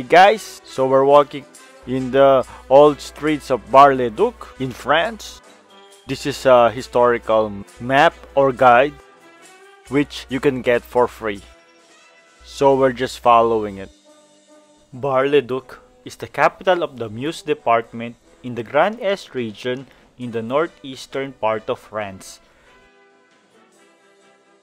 Hey guys, so we're walking in the old streets of Bar-le-Duc in France. This is a historical map or guide which you can get for free. So we're just following it. Bar-le-Duc is the capital of the Meuse department in the Grand Est region in the northeastern part of France.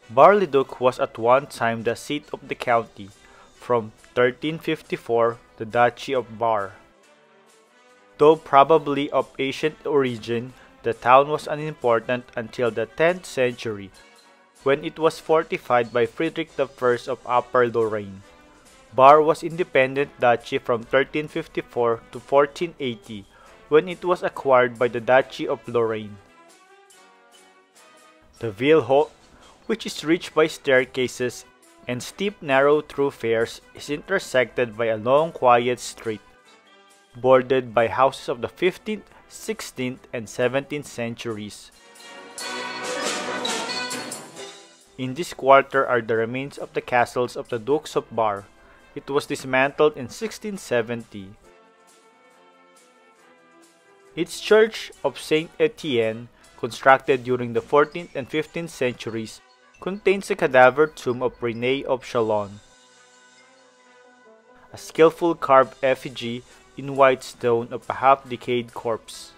Bar-le-Duc was at one time the seat of the county from 1354 the Duchy of Bar. Though probably of ancient origin, the town was unimportant until the 10th century, when it was fortified by Frederick I of Upper Lorraine. Bar was independent duchy from 1354 to 1480, when it was acquired by the Duchy of Lorraine. The Ville which is reached by staircases and steep narrow thoroughfares, is intersected by a long quiet street, bordered by houses of the 15th, 16th, and 17th centuries. In this quarter are the remains of the castles of the Dukes of Bar. It was dismantled in 1670. Its church of Saint Etienne, constructed during the 14th and 15th centuries, contains the cadaver tomb of Rene of Chalon, a skillful carved effigy in white stone of a half-decayed corpse.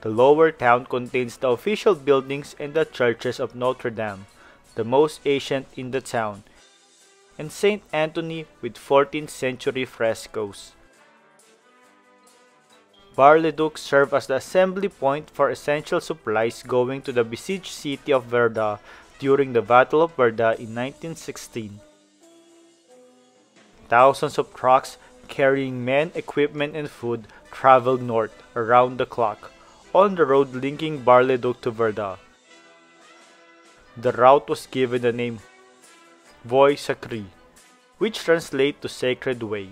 The lower town contains the official buildings and the churches of Notre Dame, the most ancient in the town, and St. Anthony with 14th century frescoes. Bar-le-Duc served as the assembly point for essential supplies going to the besieged city of Verdun during the Battle of Verdun in 1916. Thousands of trucks carrying men, equipment, and food traveled north around the clock on the road linking Bar-le-Duc to Verdun. The route was given the name Voie Sacrée, which translates to Sacred Way.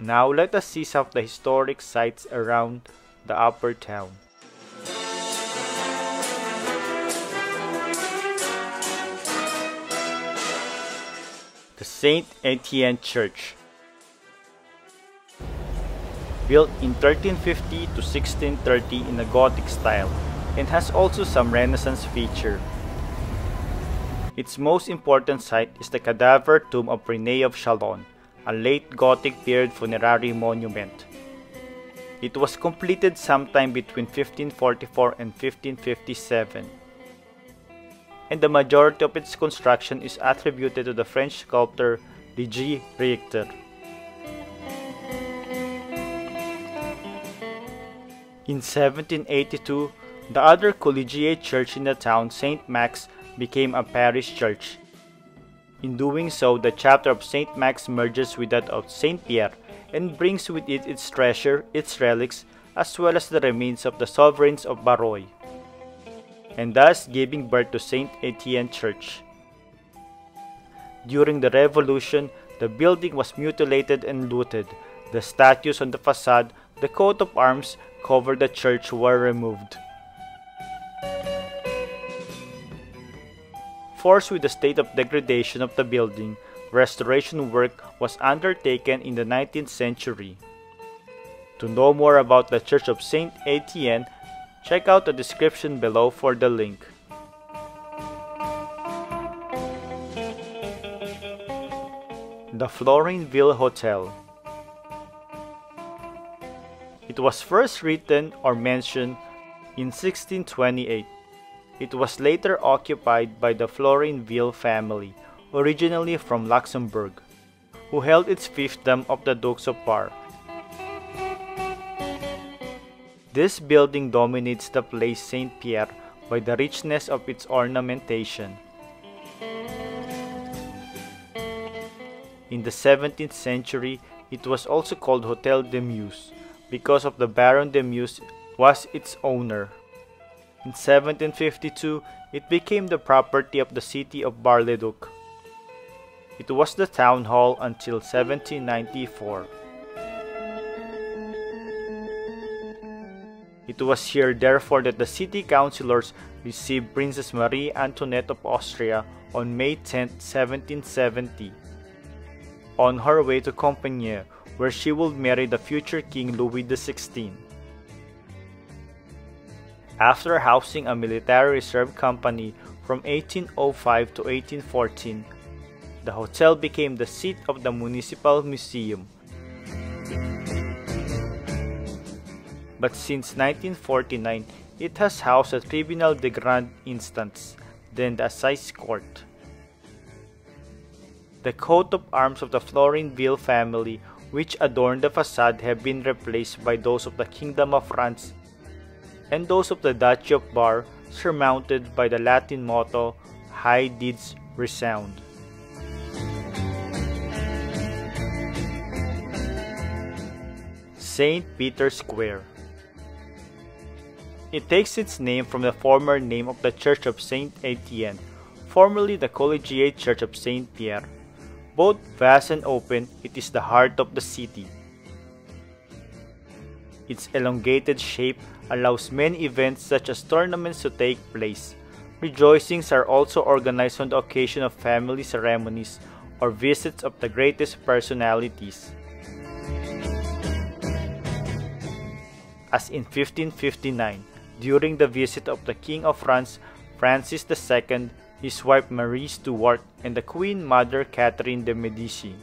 Now let us see some of the historic sites around the upper town. The Saint Etienne Church Built in 1350 to 1630 in a Gothic style and has also some Renaissance feature. Its most important site is the cadaver tomb of Rene of Chalon, a late Gothic period funerary monument. It was completed sometime between 1544 and 1557, and the majority of its construction is attributed to the French sculptor Ligier Richier. In 1782, the other collegiate church in the town, St. Max, became a parish church in doing so, the chapter of St. Max merges with that of St. Pierre and brings with it its treasure, its relics, as well as the remains of the sovereigns of Barrois, and thus giving birth to St. Etienne Church. During the Revolution, the building was mutilated and looted. The statues on the facade, the coat of arms covered the church were removed. Forced with the state of degradation of the building, restoration work was undertaken in the 19th century. To know more about the Church of Saint Etienne, check out the description below for the link. The Florinville Hotel It was first written or mentioned in 1628 it was later occupied by the Florinville family, originally from Luxembourg, who held its fiefdom of the Dukes of Bar. This building dominates the place Saint Pierre by the richness of its ornamentation. In the 17th century, it was also called Hotel de Meuse because of the Baron de Meuse was its owner. In 1752, it became the property of the city of Bar-le-Duc. It was the town hall until 1794. It was here therefore that the city councilors received Princess Marie Antoinette of Austria on May 10, 1770, on her way to Compiègne where she would marry the future King Louis XVI. After housing a military reserve company from 1805 to 1814, the hotel became the seat of the municipal museum. But since 1949, it has housed a Tribunal de Grande Instance, then the Assize Court. The coat of arms of the Florinville family which adorned the facade have been replaced by those of the Kingdom of France and those of the Duchy of Bar surmounted by the Latin motto High Deeds Resound. St. Peter's Square It takes its name from the former name of the Church of Saint Etienne, formerly the Collegiate Church of Saint Pierre. Both vast and open, it is the heart of the city. Its elongated shape allows many events such as tournaments to take place. Rejoicings are also organized on the occasion of family ceremonies or visits of the greatest personalities. As in 1559, during the visit of the King of France, Francis II, his wife Marie Stuart, and the Queen Mother Catherine de' Medici.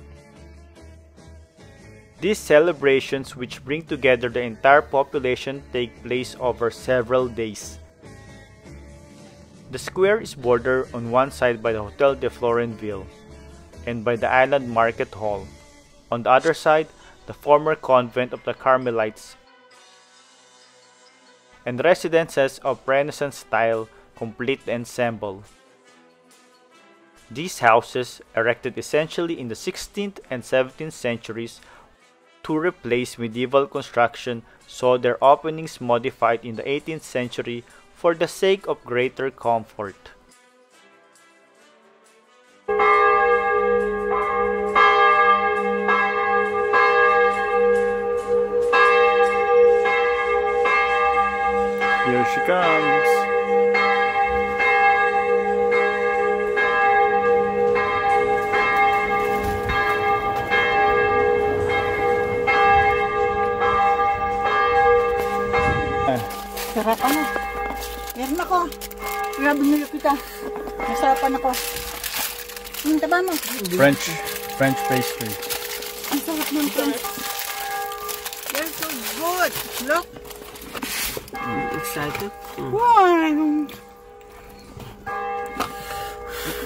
These celebrations, which bring together the entire population, take place over several days. The square is bordered on one side by the Hotel de Florenville and by the Island Market Hall. On the other side, the former convent of the Carmelites and residences of Renaissance style complete the ensemble. These houses, erected essentially in the 16th and 17th centuries to replace medieval construction, saw their openings modified in the 18th century for the sake of greater comfort. Here she comes. Sarap ano. Meron ako. Kaya binili kita. Nasarapan ako. Ang taba mo. French, French pastry. Ang sarap ng French. They're so good. Look. Excited? Wow.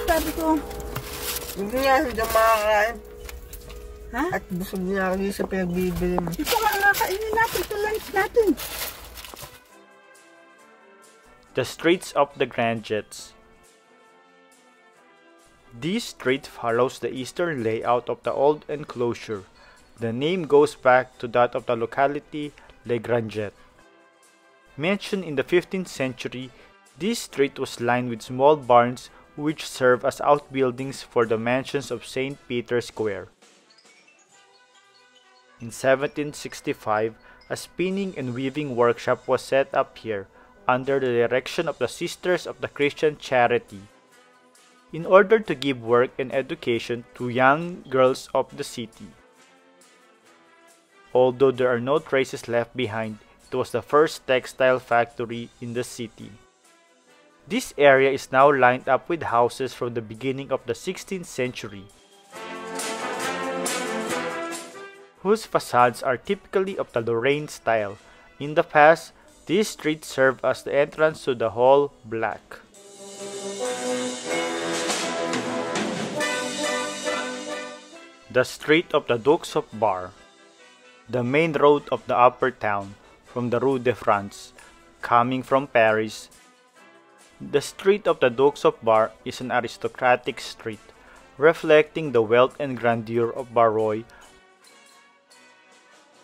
Sabi ko, Hindi nga siya makakain. ha? At busog niya ako sa pinagbibili mo. Ito nga nga kainin natin. Ito lunch natin. The Streets of the Grand Jets. This street follows the eastern layout of the old enclosure. The name goes back to that of the locality Le Grand Jet. Mentioned in the 15th century, this street was lined with small barns which serve as outbuildings for the mansions of St. Peter's Square. In 1765, a spinning and weaving workshop was set up here under the direction of the Sisters of the Christian Charity in order to give work and education to young girls of the city. Although there are no traces left behind, it was the first textile factory in the city. This area is now lined up with houses from the beginning of the 16th century, whose facades are typically of the Lorraine style. In the past, these streets served as the entrance to the Hall Black. The Street of the Dukes of Bar The main road of the upper town, from the Rue de France, coming from Paris. The Street of the Dukes of Bar is an aristocratic street, reflecting the wealth and grandeur of Barrois.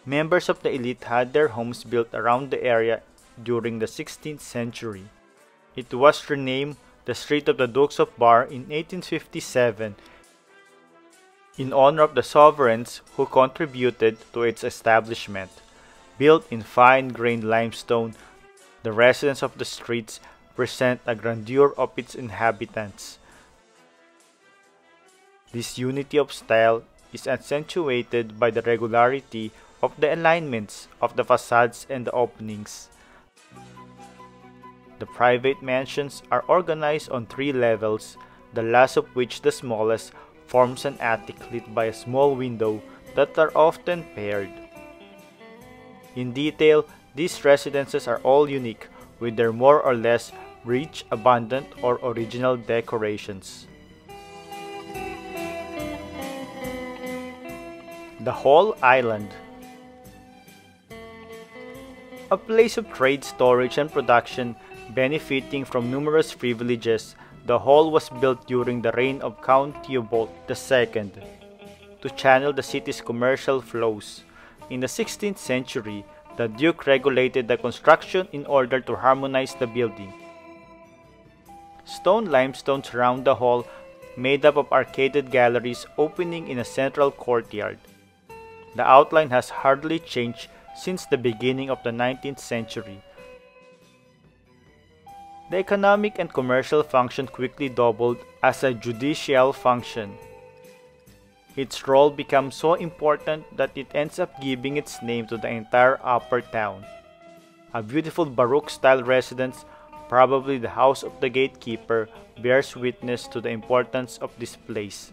Members of the elite had their homes built around the area during the 16th century. It was renamed the Street of the Dukes of Bar in 1857 in honor of the sovereigns who contributed to its establishment. Built in fine-grained limestone, the residents of the streets present a grandeur of its inhabitants. This unity of style is accentuated by the regularity of the alignments of the facades and the openings. The private mansions are organized on three levels, the last of which, the smallest, forms an attic lit by a small window that are often paired. In detail, these residences are all unique, with their more or less rich, abundant, or original decorations. The whole Island A place of trade, storage, and production benefiting from numerous privileges, the hall was built during the reign of Count Theobald II to channel the city's commercial flows. In the 16th century, the Duke regulated the construction in order to harmonize the building. Stone limestone surround the hall, made up of arcaded galleries opening in a central courtyard. The outline has hardly changed since the beginning of the 19th century. The economic and commercial function quickly doubled as a judicial function. Its role becomes so important that it ends up giving its name to the entire upper town. A beautiful Baroque style residence, probably the house of the gatekeeper, bears witness to the importance of this place.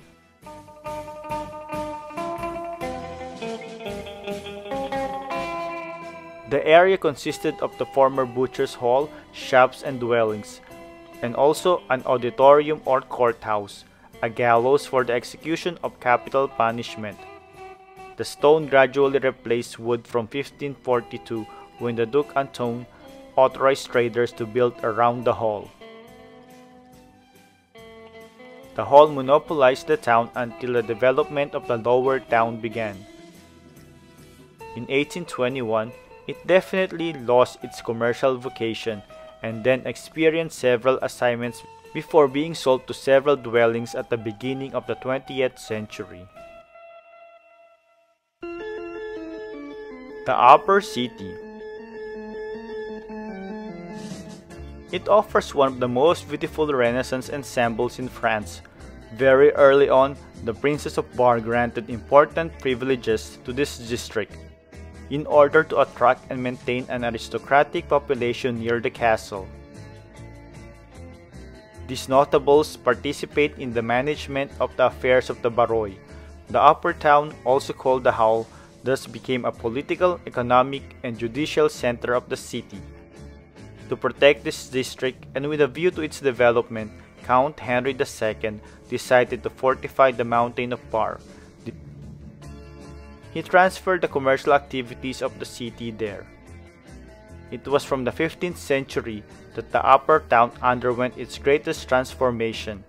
The area consisted of the former butcher's hall, shops, and dwellings, and also an auditorium or courthouse, a gallows for the execution of capital punishment. The stone gradually replaced wood from 1542 when the Duke Antoine authorized traders to build around the hall. The hall monopolized the town until the development of the lower town began. In 1821, it definitely lost its commercial vocation and then experienced several assignments before being sold to several dwellings at the beginning of the 20th century. The Upper City It offers one of the most beautiful Renaissance ensembles in France. Very early on, the Princes of Bar granted important privileges to this district in order to attract and maintain an aristocratic population near the castle. These notables participate in the management of the affairs of the Barrois. The upper town, also called the Hall, thus became a political, economic, and judicial center of the city. To protect this district and with a view to its development, Count Henry II decided to fortify the mountain of Bar, he transferred the commercial activities of the city there. It was from the 15th century that the upper town underwent its greatest transformation.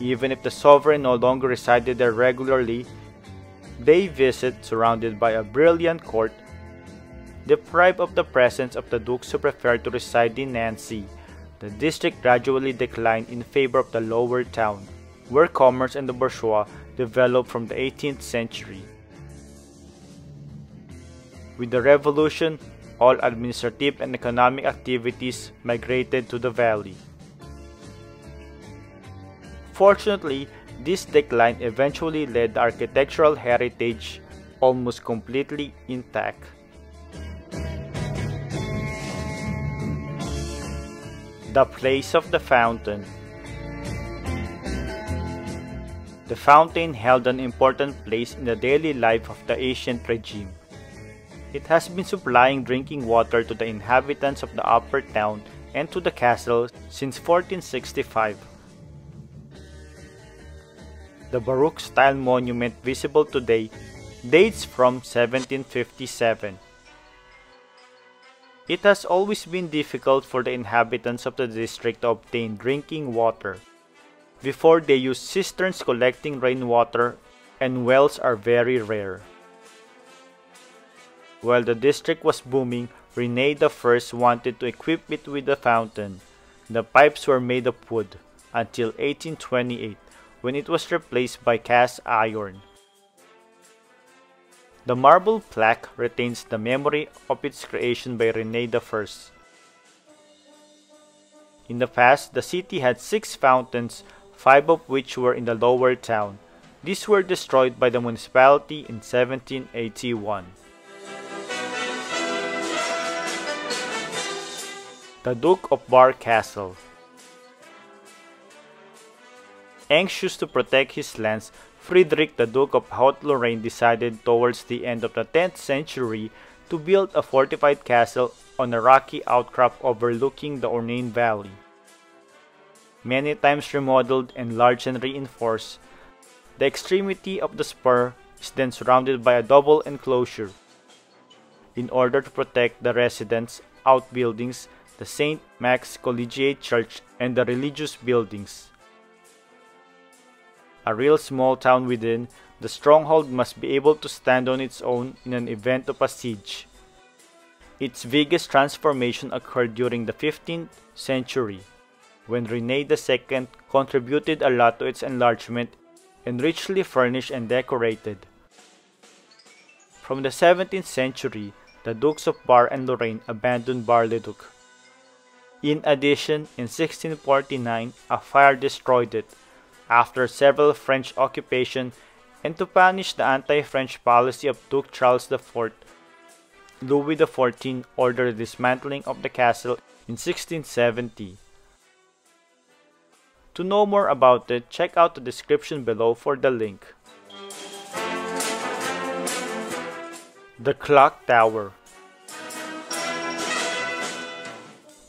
Even if the sovereign no longer resided there regularly, they visit surrounded by a brilliant court. Deprived of the presence of the dukes who preferred to reside in Nancy, the district gradually declined in favor of the lower town, where commerce and the bourgeois developed from the 18th century. With the revolution, all administrative and economic activities migrated to the valley. Fortunately, this decline eventually led the architectural heritage almost completely intact. The place of the fountain. The fountain held an important place in the daily life of the ancient regime. It has been supplying drinking water to the inhabitants of the upper town and to the castle since 1465. The Baroque style monument visible today dates from 1757. It has always been difficult for the inhabitants of the district to obtain drinking water. Before they used cisterns collecting rainwater and wells are very rare. While the district was booming, Rene I wanted to equip it with a fountain. The pipes were made of wood. until 1828 when it was replaced by cast iron. The marble plaque retains the memory of its creation by Rene I. In the past, the city had six fountains, five of which were in the lower town. These were destroyed by the municipality in 1781. The Duke of Bar Castle Anxious to protect his lands, Friedrich the Duke of Haute-Lorraine decided towards the end of the 10th century to build a fortified castle on a rocky outcrop overlooking the Ornain Valley. Many times remodeled, enlarged, and reinforced, the extremity of the spur is then surrounded by a double enclosure. In order to protect the residents, outbuildings, the St. Max Collegiate Church, and the religious buildings. A real small town within, the stronghold must be able to stand on its own in an event of a siege. Its biggest transformation occurred during the 15th century, when Rene II contributed a lot to its enlargement and richly furnished and decorated. From the 17th century, the Dukes of Bar and Lorraine abandoned Bar-le-Duc. In addition, in 1649, a fire destroyed it, after several French occupation and to punish the anti-French policy of Duke Charles IV, Louis XIV ordered the dismantling of the castle in 1670. To know more about it, check out the description below for the link. The Clock Tower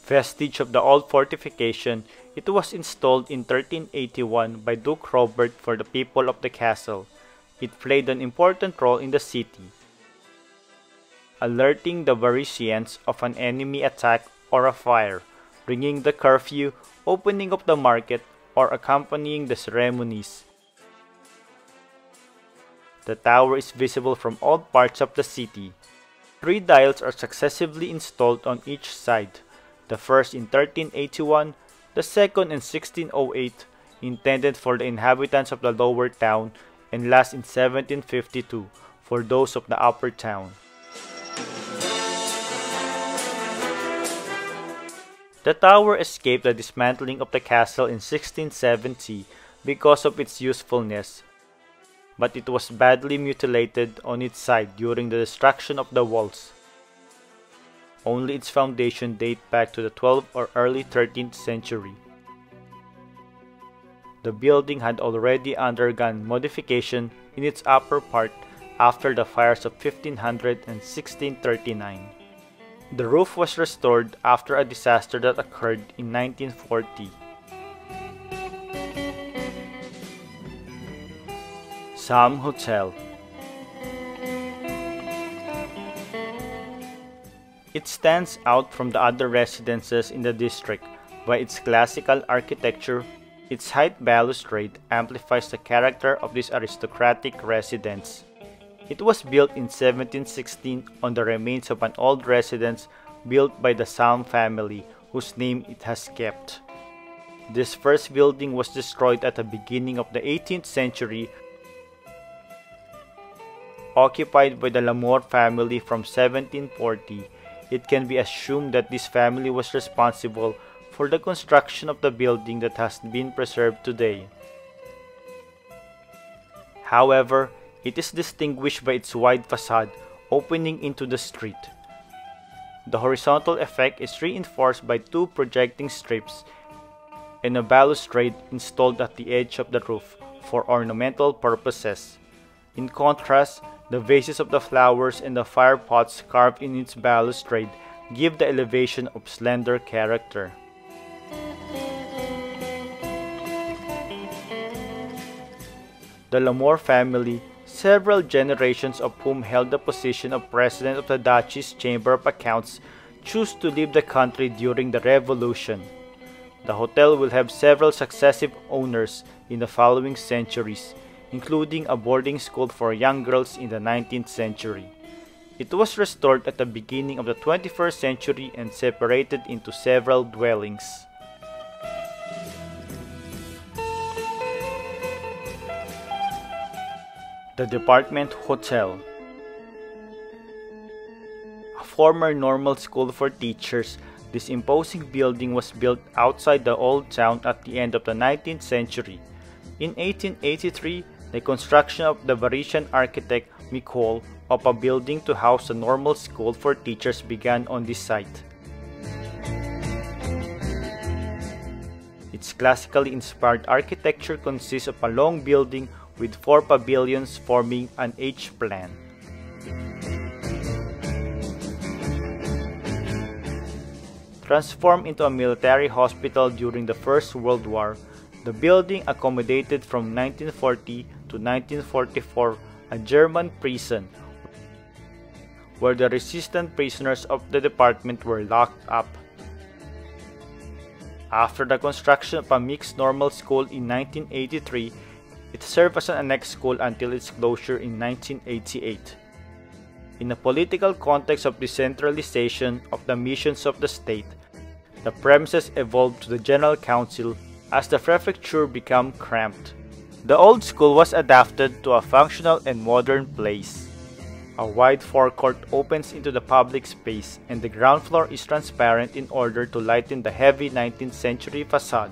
Vestige of the old fortification, it was installed in 1381 by Duke Robert for the people of the castle. It played an important role in the city, alerting the Varisians of an enemy attack or a fire, ringing the curfew, opening of the market, or accompanying the ceremonies. The tower is visible from all parts of the city. Three dials are successively installed on each side, the first in 1381, the second in 1608, intended for the inhabitants of the lower town, and last in 1752 for those of the upper town. The tower escaped the dismantling of the castle in 1670 because of its usefulness, but it was badly mutilated on its side during the destruction of the walls. Only its foundation date back to the 12th or early 13th century. The building had already undergone modification in its upper part after the fires of 1500 and 1639. The roof was restored after a disaster that occurred in 1940. Salm Hotel It stands out from the other residences in the district by its classical architecture. Its height balustrade amplifies the character of this aristocratic residence. It was built in 1716 on the remains of an old residence built by the Salm family, whose name it has kept. This first building was destroyed at the beginning of the 18th century, occupied by the Lamour family from 1740 it can be assumed that this family was responsible for the construction of the building that has been preserved today. However, it is distinguished by its wide facade opening into the street. The horizontal effect is reinforced by two projecting strips and a balustrade installed at the edge of the roof for ornamental purposes. In contrast, the vases of the flowers and the fire pots carved in its balustrade give the elevation of slender character. The Lamour family, several generations of whom held the position of president of the Duchy's Chamber of Accounts, choose to leave the country during the Revolution. The hotel will have several successive owners in the following centuries, including a boarding school for young girls in the 19th century. It was restored at the beginning of the 21st century and separated into several dwellings. The Department Hotel A former normal school for teachers, this imposing building was built outside the old town at the end of the 19th century. In 1883, the construction of the Parisian architect Micole of a building to house a normal school for teachers began on this site. Its classically inspired architecture consists of a long building with four pavilions forming an H plan. Transformed into a military hospital during the First World War, the building accommodated from 1940 to 1944 a German prison where the resistant prisoners of the department were locked up. After the construction of a mixed normal school in 1983, it served as an annex school until its closure in 1988. In a political context of decentralization of the missions of the state, the premises evolved to the General Council as the prefecture became cramped. The old school was adapted to a functional and modern place. A wide forecourt opens into the public space and the ground floor is transparent in order to lighten the heavy 19th century facade.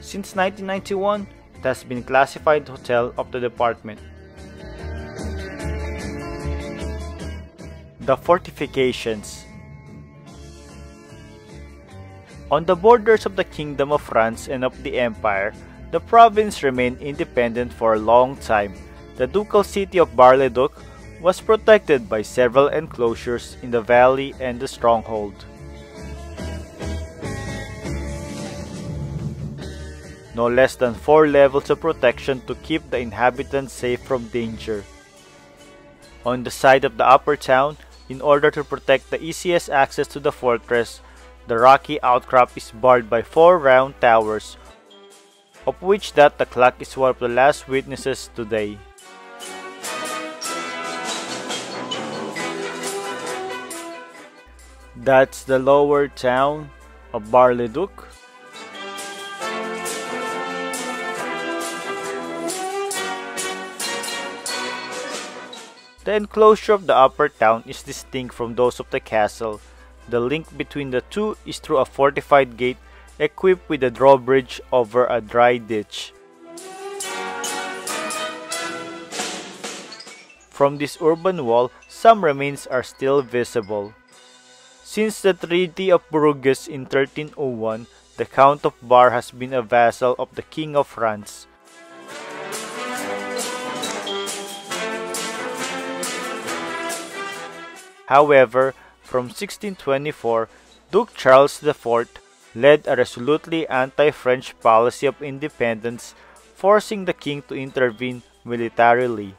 Since 1991, it has been classified hotel of the department. The fortifications On the borders of the Kingdom of France and of the Empire, the province remained independent for a long time. The ducal city of Bar-le-Duc was protected by several enclosures in the valley and the stronghold. No less than four levels of protection to keep the inhabitants safe from danger. On the side of the upper town, in order to protect the easiest access to the fortress, the rocky outcrop is barred by four round towers, of which that the clock is one of the last witnesses today. That's the lower town of Bar-le-Duc. The enclosure of the upper town is distinct from those of the castle. The link between the two is through a fortified gate equipped with a drawbridge over a dry ditch. From this urban wall, some remains are still visible. Since the Treaty of Bruges in 1301, the Count of Bar has been a vassal of the King of France. However, from 1624, Duke Charles IV led a resolutely anti-French policy of independence, forcing the king to intervene militarily.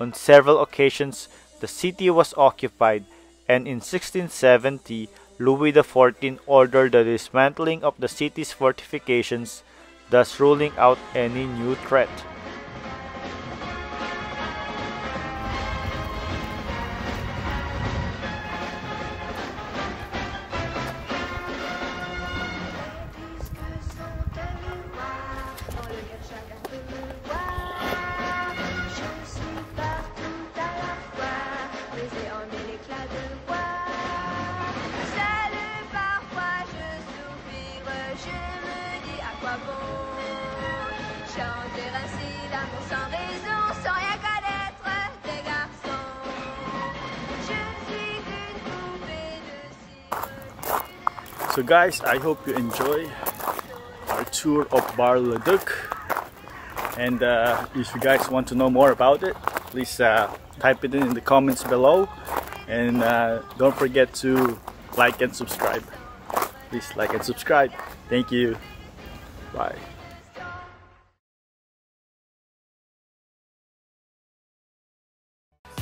On several occasions, the city was occupied, and in 1670, Louis XIV ordered the dismantling of the city's fortifications, thus ruling out any new threat. So guys, I hope you enjoy our tour of Bar-le-Duc. And uh, if you guys want to know more about it, please uh, type it in, in the comments below. And uh, don't forget to like and subscribe. Please like and subscribe. Thank you. Bye.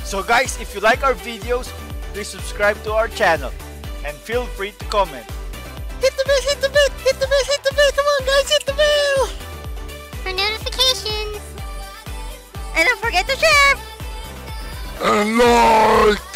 So guys, if you like our videos, please subscribe to our channel and feel free to comment. Hit the bell, hit the bell, hit the bell, hit the bell. Come on, guys, hit the bell. For notifications. And don't forget to share. And like!